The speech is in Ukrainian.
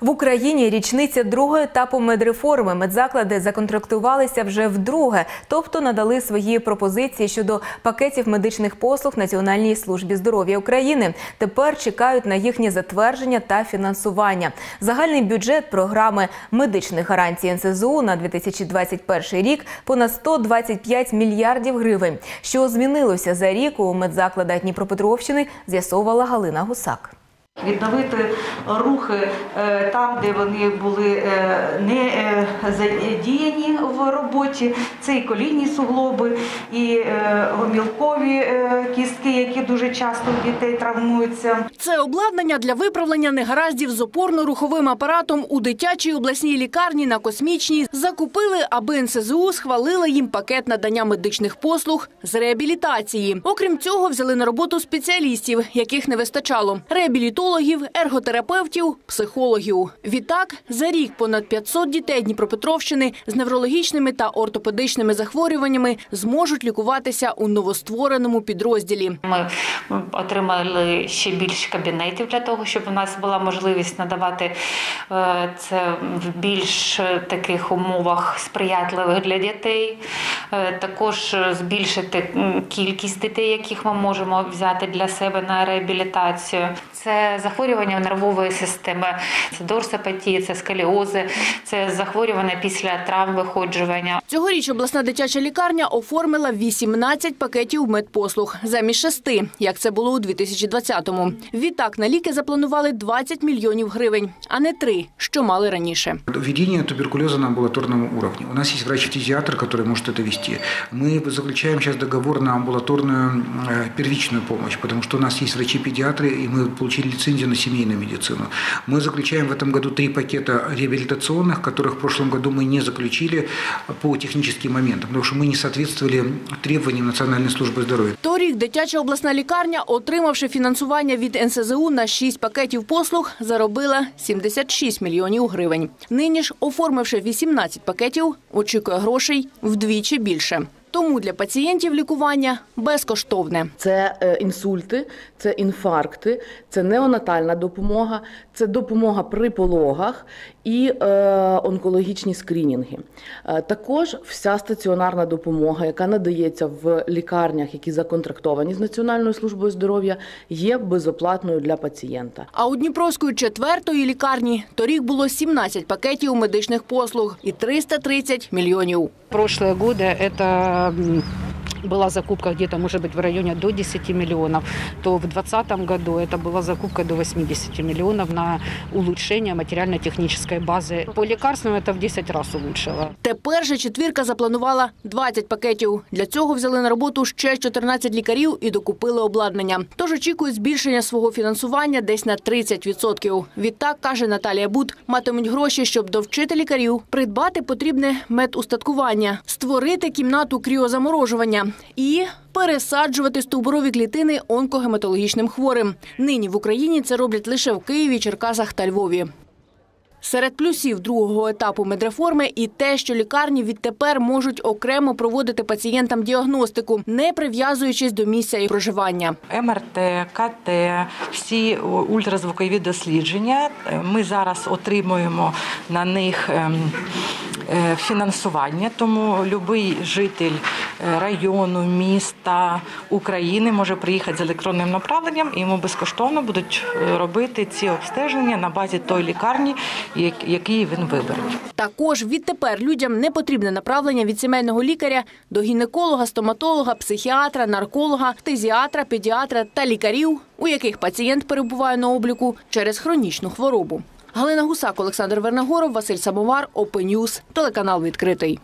В Україні річниця другого етапу медреформи. Медзаклади законтрактувалися вже вдруге, тобто надали свої пропозиції щодо пакетів медичних послуг Національній службі здоров'я України. Тепер чекають на їхнє затвердження та фінансування. Загальний бюджет програми медичних гарантій НСЗУ на 2021 рік понад 125 мільярдів гривень. Що змінилося за рік у медзакладах Дніпропетровщини, з'ясовувала Галина Гусак. Відновити рухи е, там, де вони були е, не задіяні в роботі. Це і колінні суглоби, і е, гомілкові е, кістки, які дуже часто у дітей травмуються. Це обладнання для виправлення негараздів з опорно-руховим апаратом у дитячій обласній лікарні на космічній закупили, аби НСЗУ схвалила їм пакет надання медичних послуг з реабілітації. Окрім цього, взяли на роботу спеціалістів, яких не вистачало: реабілітологів, ерготерапевтів, психологів. Відтак за рік понад 500 дітей Дніпропетровщини з неврологічними та ортопедичними захворюваннями зможуть лікуватися у новоствореному підрозділі. Ми отримали ще більше кабінетів для того, щоб у нас була можливість надавати е, це в більш таких умовах сприятливих для дітей. Е, Також збільшити кількість дітей, яких ми можемо взяти для себе на реабілітацію Це захворювання нервової системи, це дорсопатія, це сколіози, це захворювання після травм виходжування. Цьогоріч обласна дитяча лікарня оформила 18 пакетів медпослуг замість шести, як це було у 2020-му. Відтак на ліки запланували 20 мільйонів гривень, а не три, що мали раніше. Введение туберкулеза на амбулаторном уровне. У нас есть врач-фтизиатр, который может это вести. Мы заключаем сейчас договор на амбулаторную э, первичную помощь, потому что у нас есть врачи-педиатры, и мы получили лицензию на семейную медицину. Мы заключаем в этом году три пакета реабилитационных, которых в прошлом году мы не заключили по техническим моментам, потому что мы не соответствовали требованиям Национальной службы здоровья. Торік дитяча обласна лікарня, отримавши фінансування від НСЗУ на 6 пакетів послуг, заробила 76 мільйонів гривень. Нині ж, оформивши 18 пакетів, очікує грошей вдвічі більше. Тому для пацієнтів лікування безкоштовне. Це е, інсульти, це інфаркти, це неонатальна допомога, це допомога при пологах і е, онкологічні скринінги. Е, також вся стаціонарна допомога, яка надається в лікарнях, які законтрактовані з Національною службою здоров'я, є безоплатною для пацієнта. А у Дніпровської четвертої лікарні торік було 17 пакетів медичних послуг і 330 мільйонів. Прошлые годы это um, была закупка где-то, может быть, в районе до 10 миллионов, то в 2020 году это была закупка до 80 миллионов на улучшение материально-технической базы. По лекарствам это в 10 раз улучшило. Тепер же четвірка запланувала 20 пакетів. Для цього взяли на роботу ще 14 лікарів і докупили обладнання. Тож очікують збільшення свого фінансування десь на 30%. Відтак, каже Наталія Бут, матимуть гроші, щоб довчити лікарів, придбати потрібне медустаткування, створити кімнату кріозаморожування і пересаджувати стовбурові клітини онкогематологічним хворим. Нині в Україні це роблять лише в Києві, Черкасах та Львові. Серед плюсів другого етапу медреформи і те, що лікарні відтепер можуть окремо проводити пацієнтам діагностику, не прив'язуючись до місця і проживання. МРТ, КТ, всі ультразвукові дослідження. Ми зараз отримуємо на них ем, фінансування, тому будь-який житель е, району, міста України може приїхати з електронним направленням і йому безкоштовно будуть е, робити ці обстеження на базі тої лікарні, як- який він вибере. Також відтепер людям не потрібне направлення від сімейного лікаря до гінеколога, стоматолога, психіатра, нарколога, фтизіатра, педіатра та лікарів, у яких пацієнт перебуває на обліку через хронічну хворобу. Галина Гусак, Олександр Вернагоров, Василь Самовар, Open телеканал відкритий.